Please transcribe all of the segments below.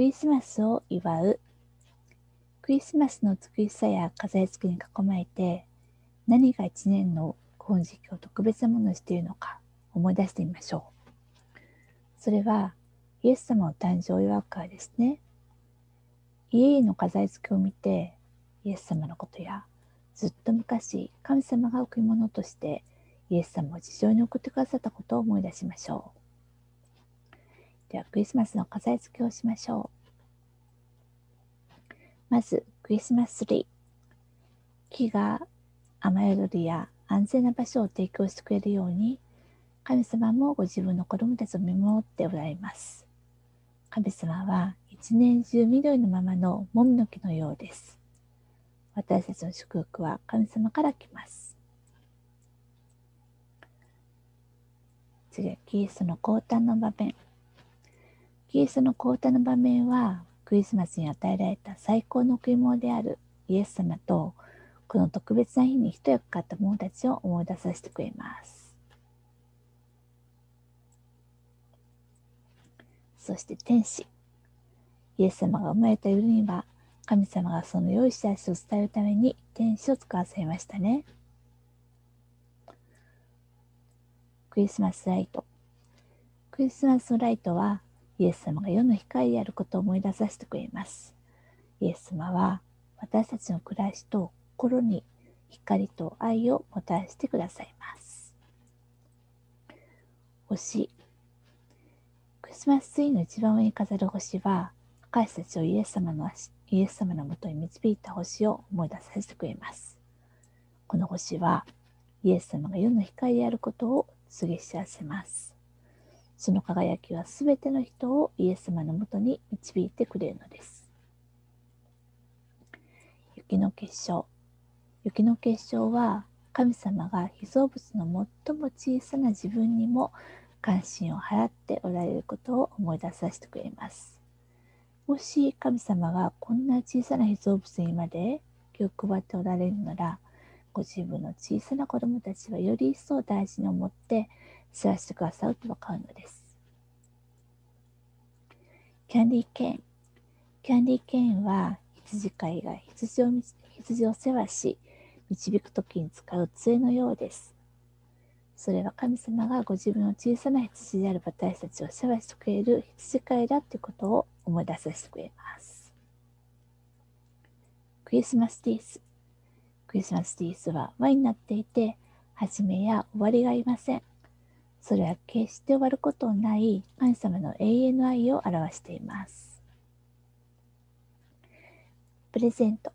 クリスマスを祝うクリスマスの美しさや飾り付けに囲まれて何が一年の今時期を特別なものにしているのか思い出してみましょう。それはイエス様の誕生を祝うからですね。家々の飾り付けを見てイエス様のことやずっと昔神様が贈り物としてイエス様を地上に送ってくださったことを思い出しましょう。ではクリスマスの飾り付けをしましょう。まず、クリスマスツリー。木が雨宿りや安全な場所を提供してくれるように、神様もご自分の子供たちを見守っておられます。神様は一年中緑のままのもみの木のようです。私たちの祝福は神様から来ます。次はキリストの降誕の場面。キリストの降誕の場面はクリスマスに与えられた最高の贈り物であるイエス様とこの特別な日に一役買った者たちを思い出させてくれます。そして天使。イエス様が生まれた夜には神様がその良い知らせを伝えるために天使を使わせましたね。クリスマスライト。クリスマスライトはイエス様が世の光であることを思い出させてくれます。イエス様は私たちの暮らしと心に光と愛をもたらしてくださいます。星。クリスマスツリーの一番上に飾る星は、私たちをイエス様のイエス様のもとに導いた星を思い出させてくれます。この星は、イエス様が世の光であることを告げ知らせます。その輝きはすべての人をイエス様のもとに導いてくれるのです。雪の結晶。雪の結晶は神様が被造物の最も小さな自分にも関心を払っておられることを思い出させてくれます。もし神様がこんな小さな被造物にまで気を配っておられるなら、ご自分の小さな子供たちはより一層大事に思って知らせてくださるとわかるのです。キャンディーケーン。キャンディーケーンは羊飼いが羊を羊を世話し、導くときに使う杖のようです。それは神様がご自分の小さな羊である私たちを世話してくれる羊飼いだということを思い出させてくれます。クリスマスティース。クリスマスティースは輪になっていて、始めや終わりがありません。それは決して終わることのない神様の永遠の愛を表しています。プレゼント。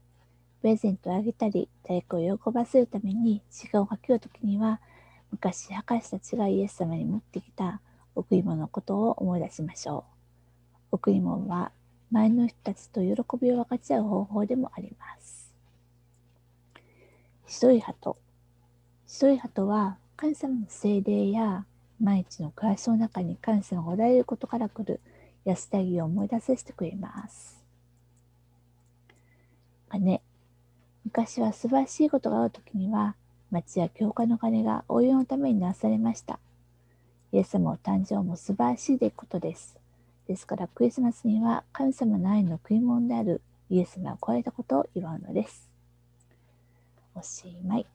プレゼントをあげたり、誰かを喜ばせるために時間をかけるときには、昔、博士たちがイエス様に持ってきた贈り物のことを思い出しましょう。贈り物は前の人たちと喜びを分かち合う方法でもあります。白い鳩。白い鳩は神様の精霊や毎日の暮らしの中に感謝がおられることから来る安らぎを思い出させてくれます。鐘。昔は素晴らしいことがあるときには、町や教会の鐘が応用のためになされました。イエス様の誕生も素晴らしいことです。ですからクリスマスには神様の愛の食い物であるイエス様が来られたことを祝うのです。おしまい。